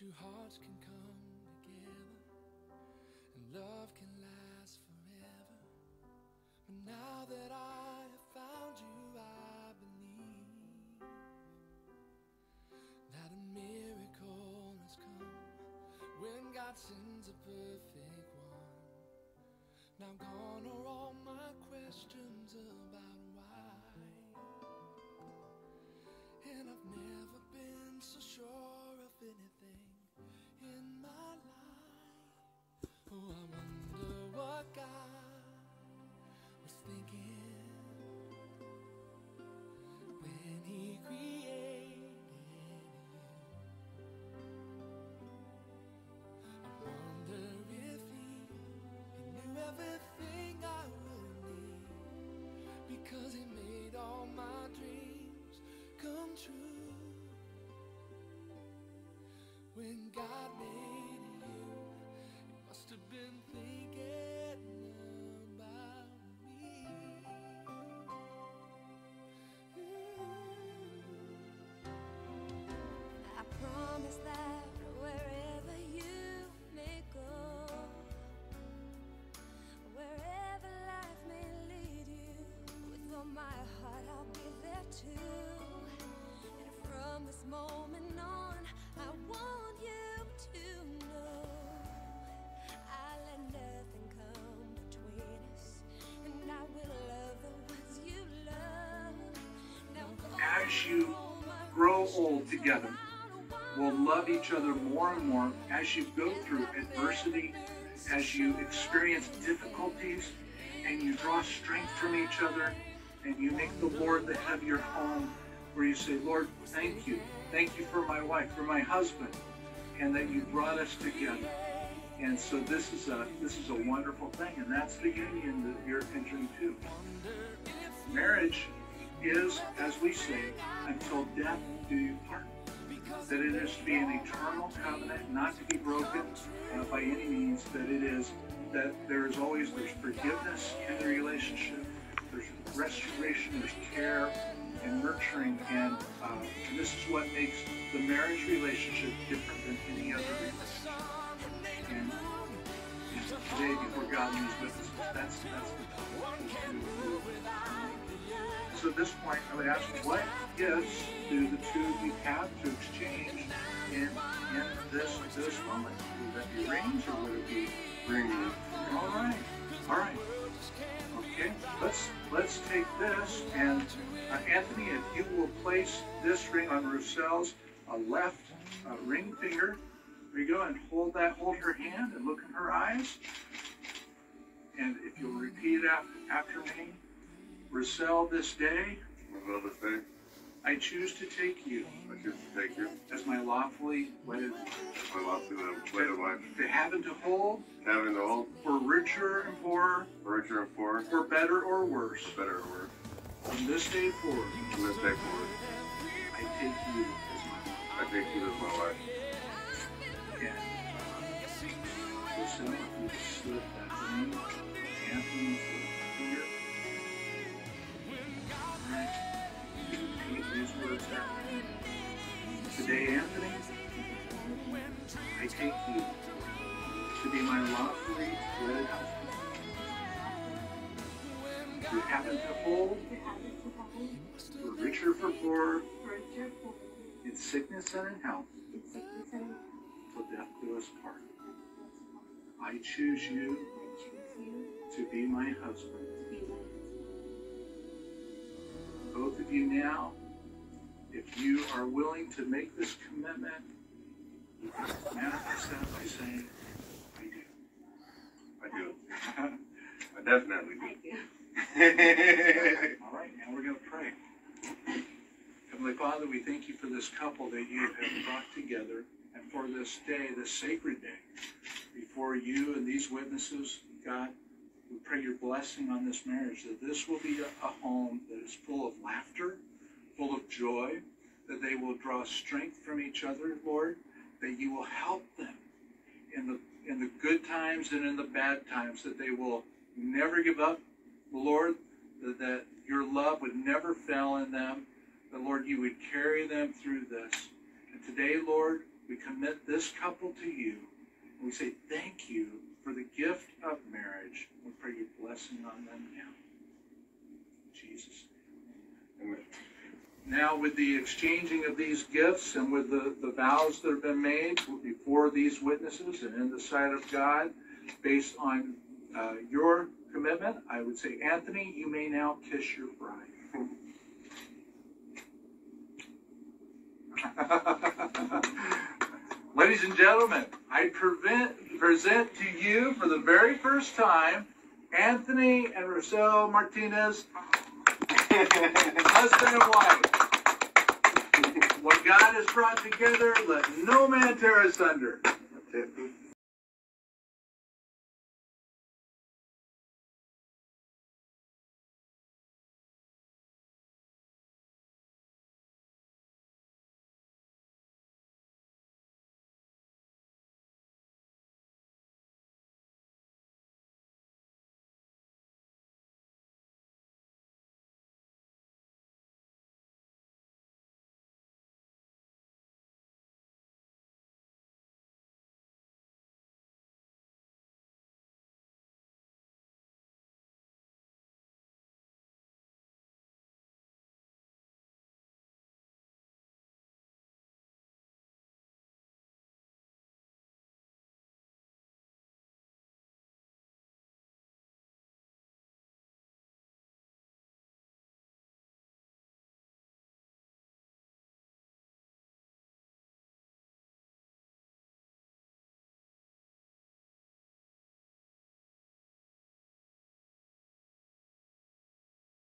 two hearts can come together and love can last forever. But now that I have found you, I believe that a miracle has come when God sends a perfect one. Now gone are all my questions about why. And I've never been so sure I wonder what God was thinking when He created you. I wonder if he knew everything I would need because He made all my dreams come true. When God my grow old together, will love each other more and more as you go through adversity, as you experience difficulties, and you draw strength from each other, and you make the Lord the head of your home, where you say, Lord, thank you. Thank you for my wife, for my husband, and that you brought us together. And so this is a this is a wonderful thing, and that's the union that you're entering to. Marriage is, as we say, until death do you part that it is to be an eternal covenant, not to be broken uh, by any means, that it is that there is always there's forgiveness in the relationship, there's restoration, there's care and nurturing, and, uh, this is what makes the marriage relationship different than any other relationship. And, and today, before God leaves with us, that's that's the so at this point, I would ask, what gifts do the two of you have to exchange in in this this moment? Would that be rings or would it be rings? All right, all right. Okay, let's let's take this and uh, Anthony, if you will place this ring on Rousselle's uh, left uh, ring finger. There you go, and hold that. Hold her hand and look in her eyes. And if you'll repeat after, after me, Roussel, this day? Will this day, I choose to take you. I choose to take you. As my lawfully wedded my lawfully wedded wife, to have and to hold, having the whole for richer and poorer, richer and poor, for better or worse, better or worse, from this day forward, from this day forward, I take you as my I take you as my wife. You to be my lawfully wedded husband. To happen to hold, for richer for poor, in sickness and in health, till death do us part. I choose you to be my husband. Both of you now, if you are willing to make this commitment, I do. I do. I definitely do. All right, now we're going to pray. Heavenly Father, we thank you for this couple that you have brought together and for this day, this sacred day, before you and these witnesses, God. We pray your blessing on this marriage, that this will be a home that is full of laughter, full of joy, that they will draw strength from each other, Lord, that you will help them in the in the good times and in the bad times, that they will never give up, Lord, that, that your love would never fail in them, that Lord, you would carry them through this. And today, Lord, we commit this couple to you. We say thank you for the gift of marriage. We pray your blessing on them now. Jesus. Now, with the exchanging of these gifts and with the, the vows that have been made before these witnesses and in the sight of God, based on uh, your commitment, I would say, Anthony, you may now kiss your bride. Ladies and gentlemen, I prevent, present to you for the very first time Anthony and Rochelle Martinez, husband and wife. What God has brought together, let no man tear asunder.